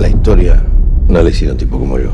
La historia no la hicieron tipo como yo.